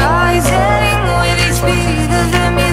Rising with each beat of the music